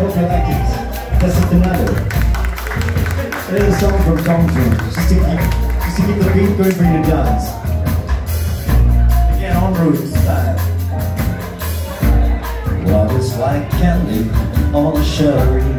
Orca it. That's it another. It is a song from Tom Jones, just to keep, just to keep the beat going for your dance. Again, EnRoute style. Love is like candy on a shelf.